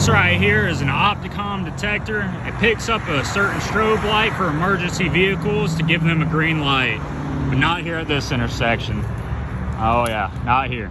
This right here is an Opticom detector. It picks up a certain strobe light for emergency vehicles to give them a green light, but not here at this intersection. Oh yeah, not here.